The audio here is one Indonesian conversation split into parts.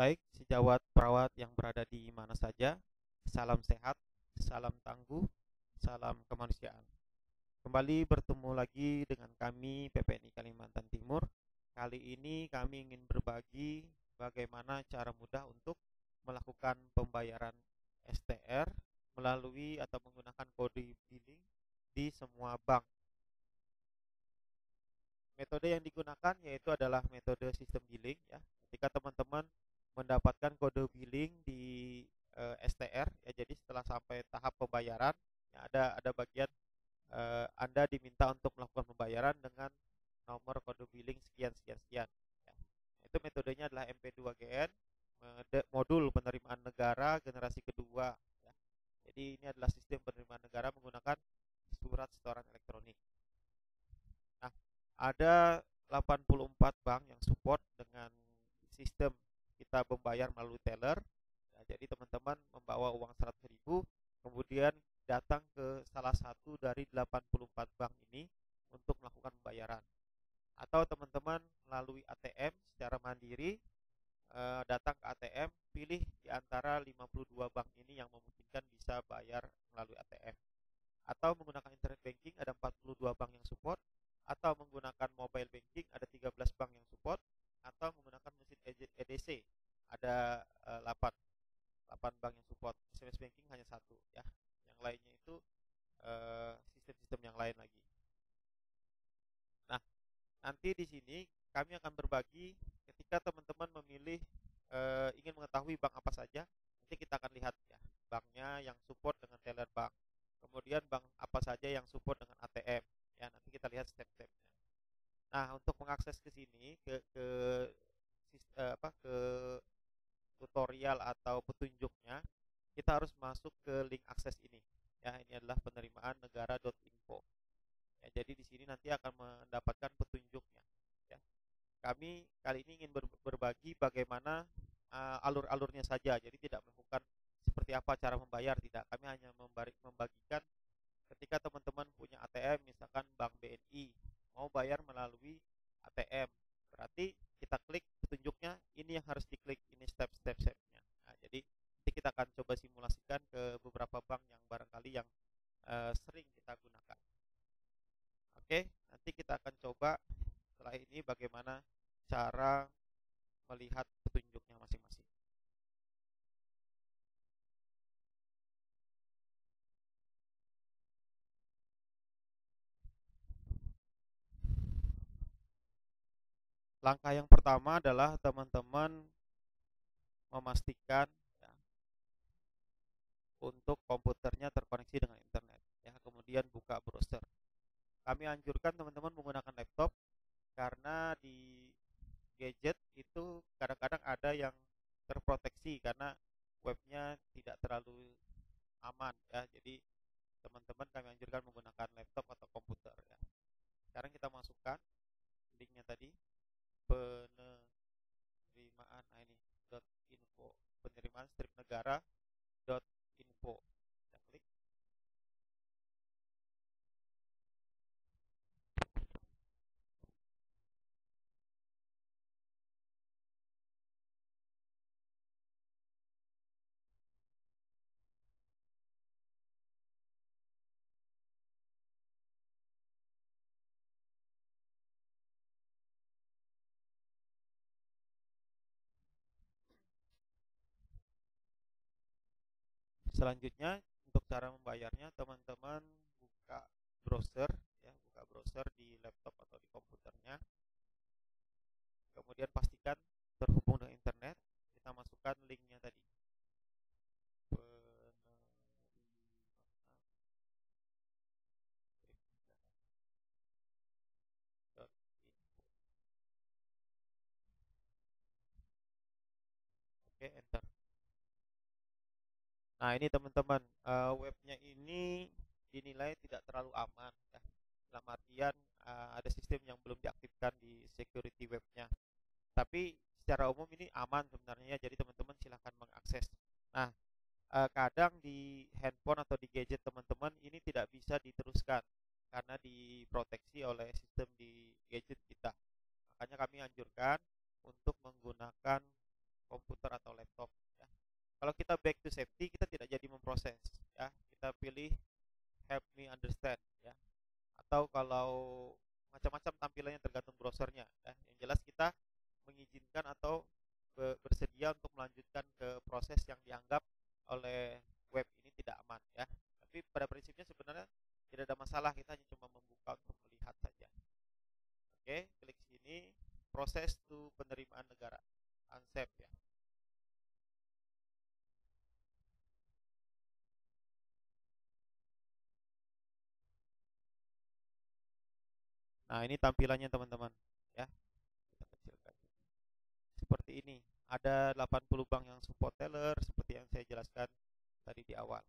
baik sejawat perawat yang berada di mana saja. Salam sehat, salam tangguh, salam kemanusiaan. Kembali bertemu lagi dengan kami PPNI Kalimantan Timur. Kali ini kami ingin berbagi bagaimana cara mudah untuk melakukan pembayaran STR melalui atau menggunakan kode billing di semua bank. Metode yang digunakan yaitu adalah metode sistem billing ya. Ketika teman-teman mendapatkan kode billing di e, eh, STR ya jadi setelah sampai tahap pembayaran ya ada ada bagian e, Anda diminta untuk melakukan pembayaran dengan nomor kode billing sekian sekian sekian ya. itu metodenya adalah MP2GN modul penerimaan negara generasi kedua ya. jadi ini adalah sistem penerimaan negara menggunakan surat setoran elektronik nah ada 84 bank yang support dengan sistem kita membayar melalui teller. Ya, jadi teman-teman membawa uang 100 ribu, kemudian datang ke salah satu dari 84 bank ini untuk melakukan pembayaran. Atau teman-teman melalui ATM secara mandiri, eh, datang ke ATM, pilih di antara 52 bank ini yang memungkinkan bisa bayar melalui ATM. Atau menggunakan internet banking, ada 42 bank yang support, atau menggunakan mobile banking, ada 13 bank yang support, atau menggunakan mesin EDC ada uh, 8 8 bank yang support SMS banking hanya satu ya. Yang lainnya itu eh, sistem-sistem uh, yang lain lagi. Nah nanti di sini kami akan berbagi ketika teman-teman memilih uh, ingin mengetahui bank apa saja nanti kita akan lihat ya banknya yang support dengan teller bank. Kemudian bank apa saja yang support dengan ATM ya nanti kita lihat step-stepnya. Nah, untuk mengakses ke sini ke ke uh, apa ke tutorial atau petunjuknya, kita harus masuk ke link akses ini. Ya, ini adalah penerimaan negara.info. Ya, jadi di sini nanti akan mendapatkan petunjuknya. Ya. Kami kali ini ingin ber, berbagi bagaimana uh, alur-alurnya saja. Jadi tidak melakukan seperti apa cara membayar, tidak. Kami hanya membagikan ketika teman-teman punya ATM, misalkan Bank BNI, mau bayar melalui ATM. Berarti kita klik petunjuknya, ini yang harus diklik, ini step-step stepnya. Nah, jadi nanti kita akan coba simulasikan ke beberapa bank yang barangkali yang uh, sering kita gunakan. Oke, nanti kita akan coba setelah ini bagaimana cara melihat petunjuknya masing-masing. Langkah yang pertama adalah teman-teman memastikan ya, untuk komputernya terkoneksi dengan internet ya. Kemudian buka browser. Kami anjurkan teman-teman menggunakan laptop karena di gadget itu kadang-kadang ada yang terproteksi karena webnya tidak terlalu aman ya. Jadi teman-teman kami anjurkan menggunakan laptop atau komputer ya. Sekarang kita masukkan linknya tadi penerimaan nah ini dot info penerimaan strip negara dot info selanjutnya untuk cara membayarnya teman-teman buka browser ya buka browser di laptop atau di komputernya. Kemudian pastikan terhubung dengan internet. Kita masukkan linknya tadi. Oke, enter. Nah ini teman-teman uh, webnya ini dinilai tidak terlalu aman ya. Dalam artian uh, ada sistem yang belum diaktifkan di security webnya. Tapi secara umum ini aman sebenarnya jadi teman-teman silahkan mengakses. Nah uh, kadang di handphone atau di gadget teman-teman ini tidak bisa diteruskan karena diproteksi oleh sistem di gadget kita. Makanya kami anjurkan untuk menggunakan komputer atau laptop ya. Kalau kita back to safety kita tidak jadi memproses ya. Kita pilih help me understand ya. Atau kalau macam-macam tampilannya tergantung browsernya ya. Yang jelas kita mengizinkan atau bersedia untuk melanjutkan ke proses yang dianggap oleh web ini tidak aman ya. Tapi pada prinsipnya sebenarnya tidak ada masalah kita hanya cuma membuka untuk melihat saja. Oke, klik sini proses to penerimaan negara ansep ya. Nah, ini tampilannya teman-teman ya. Kita kecilkan. Seperti ini. Ada 80 bank yang support teller seperti yang saya jelaskan tadi di awal.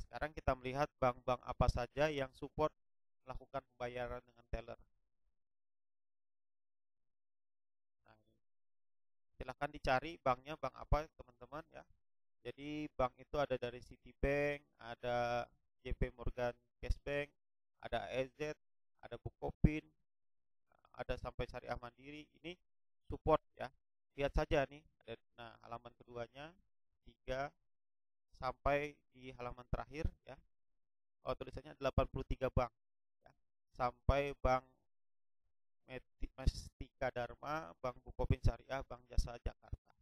Sekarang kita melihat bank-bank apa saja yang support melakukan pembayaran dengan teller. Nah, ini. Silahkan dicari banknya bank apa teman-teman ya. Jadi bank itu ada dari Citibank, ada JP Morgan Cashbank, ada AZ, ada Bukopin, ada sampai Syariah Mandiri. Ini support ya. Lihat saja nih, ada nah halaman keduanya 3 sampai di halaman terakhir ya. Oh, tulisannya 83 bank ya. Sampai Bank Mestika Dharma, Bank Bukopin Syariah, Bank Jasa Jakarta.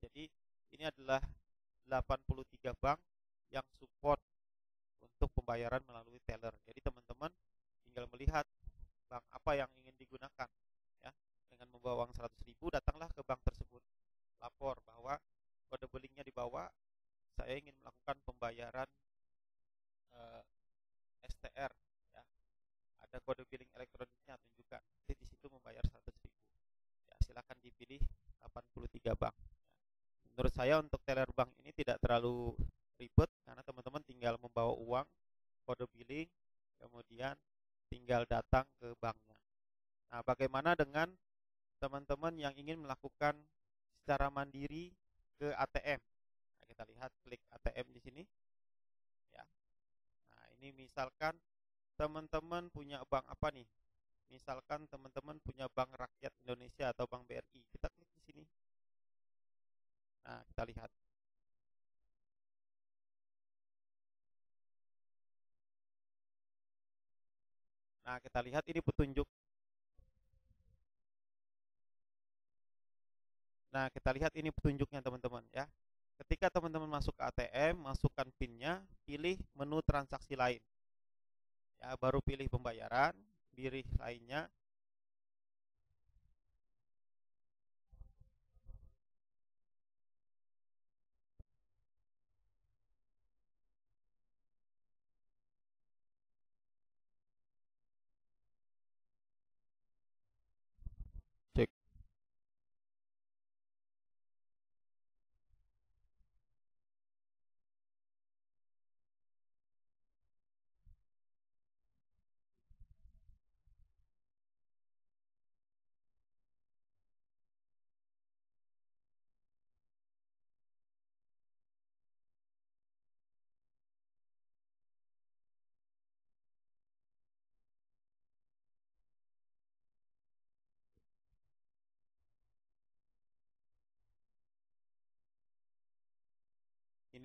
Jadi ini adalah 83 bank yang support untuk pembayaran melalui teller. Jadi teman-teman tinggal melihat bank apa yang ingin digunakan ya. Dengan membawa uang 100 ribu datanglah ke bank tersebut. Lapor bahwa kode billingnya dibawa. Saya ingin melakukan pembayaran eh, STR ya. Ada kode billing elektroniknya tunjukkan. Nanti di situ membayar 100 ribu. Ya silakan dipilih 83 bank ya. menurut saya untuk teller bank ini tidak terlalu ribet karena teman-teman tinggal membawa uang kode billing kemudian tinggal datang ke banknya. Nah, bagaimana dengan teman-teman yang ingin melakukan secara mandiri ke ATM? Nah, kita lihat klik ATM di sini. Ya. Nah, ini misalkan teman-teman punya bank apa nih? Misalkan teman-teman punya Bank Rakyat Indonesia atau Bank BRI. Kita klik di sini. Nah, kita lihat. Nah, kita lihat ini petunjuk. Nah, kita lihat ini petunjuknya teman-teman ya. Ketika teman-teman masuk ke ATM, masukkan PIN-nya, pilih menu transaksi lain. Ya, baru pilih pembayaran, pilih lainnya,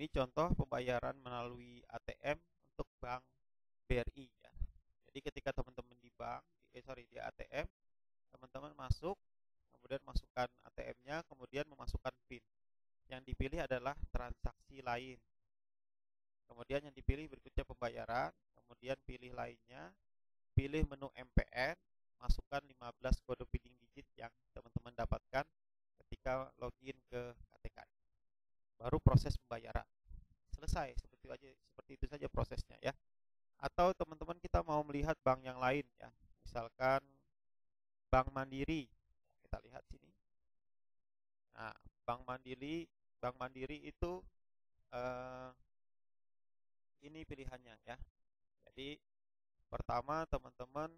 Ini contoh pembayaran melalui ATM untuk bank BRI ya. Jadi ketika teman-teman di bank, eh sorry di ATM, teman-teman masuk, kemudian masukkan ATM-nya, kemudian memasukkan PIN. Yang dipilih adalah transaksi lain. Kemudian yang dipilih berikutnya pembayaran, kemudian pilih lainnya, pilih menu MPN, masukkan 15 kode billing digit yang teman-teman dapatkan ketika login ke baru proses pembayaran. Selesai seperti aja seperti itu saja prosesnya ya. Atau teman-teman kita mau melihat bank yang lain ya. Misalkan bank mandiri kita lihat sini. Nah bank mandiri bank mandiri itu eh, ini pilihannya ya. Jadi pertama teman-teman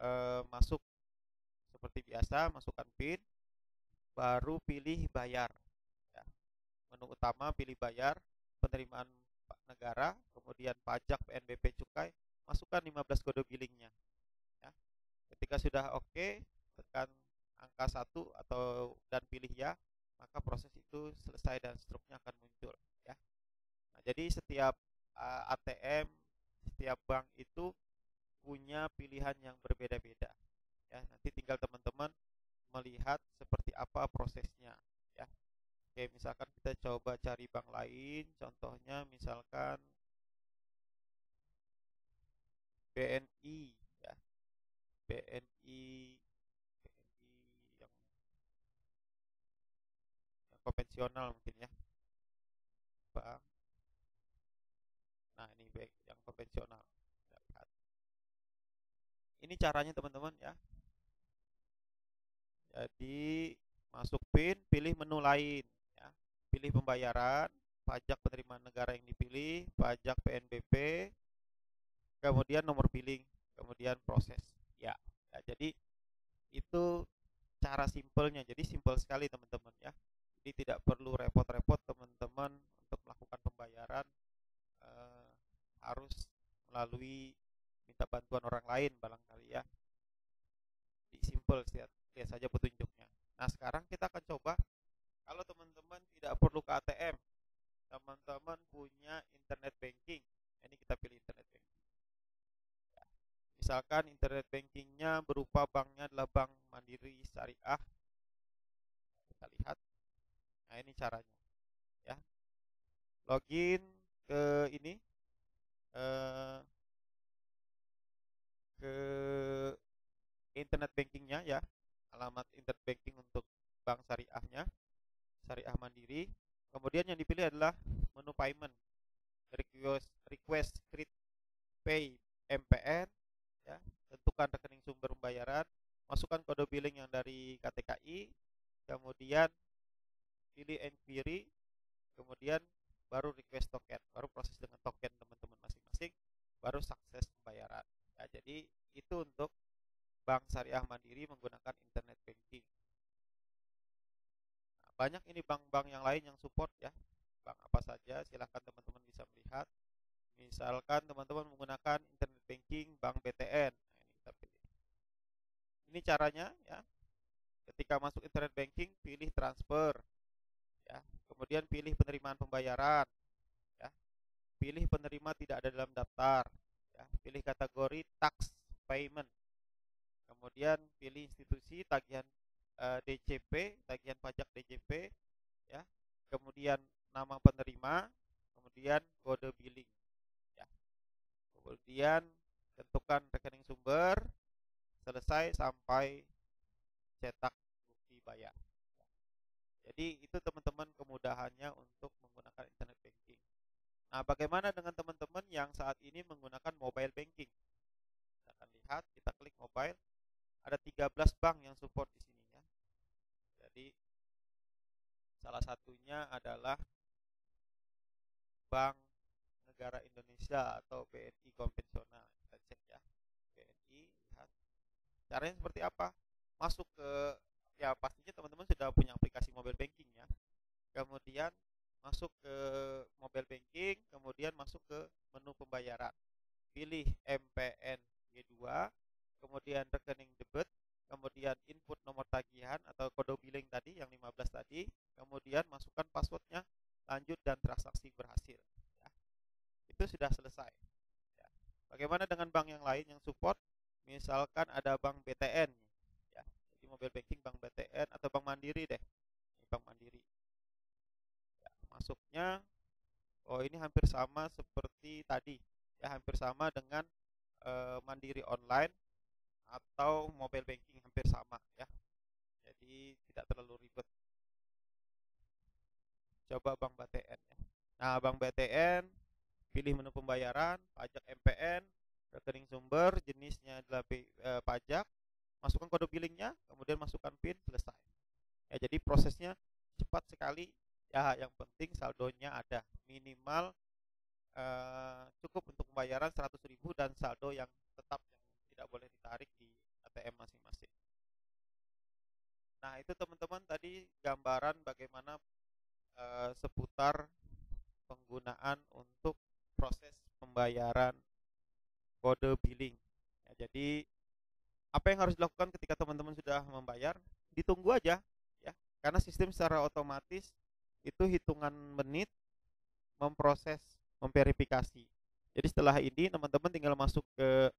eh, masuk seperti biasa masukkan pin baru pilih bayar menu utama pilih bayar, penerimaan negara, kemudian pajak, PNBP, cukai, masukkan 15 kode billingnya. Ya. Ketika sudah oke, okay, tekan angka satu atau dan pilih ya, maka proses itu selesai dan struknya akan muncul ya. Nah, jadi setiap uh, ATM, setiap bank itu punya pilihan yang berbeda-beda. Ya, nanti tinggal teman-teman melihat seperti apa prosesnya ya. Oke, misalkan kita coba cari bank lain, contohnya misalkan BNI ya. BNI BNI yang konvensional mungkin ya. Bank Nah, ini yang konvensional. Ini caranya teman-teman ya. Jadi masuk PIN, pilih menu lain. Pilih pembayaran, pajak penerimaan negara yang dipilih, pajak PNBP, kemudian nomor billing, kemudian proses. Ya. ya jadi itu cara simpelnya. Jadi simpel sekali teman-teman ya. Jadi tidak perlu repot-repot teman-teman untuk melakukan pembayaran eh, harus melalui minta bantuan orang lain barangkali ya di simple lihat, lihat saja petunjuknya nah sekarang kita akan coba tidak perlu ke ATM teman-teman punya internet banking. Ini kita pilih internet banking. Ya. misalkan internet bankingnya berupa banknya adalah bank mandiri syariah. Kita lihat. Nah ini caranya. Ya. Login ke ini. Eh, ke internet bankingnya ya. Alamat internet banking untuk bank syariahnya syariah mandiri. Kemudian yang dipilih adalah menu payment. Request request create pay MPN ya. Tentukan rekening sumber pembayaran. Masukkan kode billing yang dari KTKI kemudian pilih enquiry kemudian baru request token. Baru proses dengan token teman-teman masing-masing. Baru sukses pembayaran. Ya jadi itu untuk bank syariah mandiri menggunakan internet banking banyak ini bank-bank yang lain yang support ya bank apa saja silahkan teman-teman bisa melihat. Misalkan teman-teman menggunakan internet banking bank BTN nah, ini kita pilih. Ini caranya ya ketika masuk internet banking pilih transfer ya. Kemudian pilih penerimaan pembayaran ya. Pilih penerima tidak ada dalam daftar ya. Pilih kategori tax payment. Kemudian pilih institusi tagihan uh, eh, DCP tagihan pajak DCP ya. Kemudian nama penerima kemudian kode billing ya. Kemudian tentukan rekening sumber selesai sampai cetak bukti bayar jadi itu teman-teman kemudahannya untuk menggunakan internet banking. Nah, bagaimana dengan teman-teman yang saat ini menggunakan mobile banking? Kita akan lihat, kita klik mobile, ada 13 bank yang support di sini salah satunya adalah Bank Negara Indonesia atau BNI konvensional. Kita cek ya. BNI, lihat. Caranya seperti apa? Masuk ke ya pastinya teman-teman sudah punya aplikasi mobile banking ya kemudian masuk ke mobile banking kemudian masuk ke menu pembayaran pilih MPN G2 kemudian rekening debit kemudian input nomor tagihan atau kode billing tadi yang 15 tadi kemudian masukkan passwordnya lanjut dan transaksi berhasil ya. itu sudah selesai ya. bagaimana dengan bank yang lain yang support misalkan ada bank BTN di mobile banking Bank BTN atau Bank Mandiri deh. Ini Bank Mandiri. Ya, masuknya oh ini hampir sama seperti tadi. Ya, hampir sama dengan e, Mandiri online atau mobile banking hampir sama ya. Jadi tidak terlalu ribet. Coba Bank BTN ya. Nah, Bank BTN pilih menu pembayaran, pajak MPN, rekening sumber, jenisnya adalah e, pajak, masukkan kode billingnya kemudian masukkan pin selesai ya jadi prosesnya cepat sekali ya yang penting saldonya ada minimal eh, cukup untuk pembayaran 100.000 dan saldo yang tetap yang tidak boleh ditarik di ATM masing-masing. Nah itu teman-teman tadi gambaran bagaimana eh, seputar penggunaan untuk proses pembayaran kode billing. Ya, jadi apa yang harus dilakukan ketika teman-teman sudah membayar ditunggu aja ya. Karena sistem secara otomatis itu hitungan menit memproses memverifikasi. Jadi setelah ini teman-teman tinggal masuk ke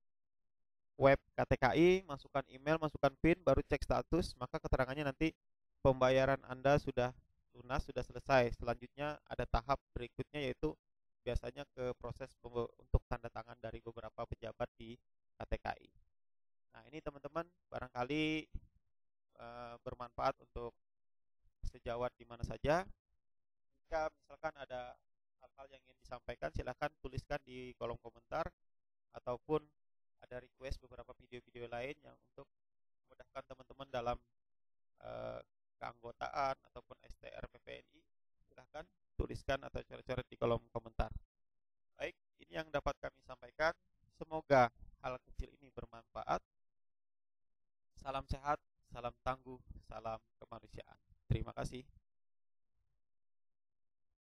web KTKI masukkan email masukkan PIN baru cek status maka keterangannya nanti pembayaran Anda sudah lunas sudah selesai. Selanjutnya ada tahap berikutnya yaitu biasanya ke proses untuk tanda tangan dari beberapa pejabat di KTKI nah ini teman-teman barangkali e, bermanfaat untuk sejawat di mana saja. Jika misalkan ada hal-hal yang ingin disampaikan silahkan tuliskan di kolom komentar ataupun ada request beberapa video-video lain yang untuk memudahkan teman-teman dalam uh, keanggotaan ataupun STR PPNI silahkan tuliskan atau coret-coret di kolom komentar. Baik ini yang dapat kami sampaikan. Semoga hal kecil ini bermanfaat. Salam sehat salam tangguh salam kemanusiaan. Terima kasih